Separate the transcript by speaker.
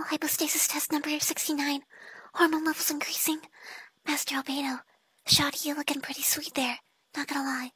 Speaker 1: Normal hypostasis test number 69. Hormone levels increasing. Master Albedo. Shoddy, you looking pretty sweet there. Not gonna lie.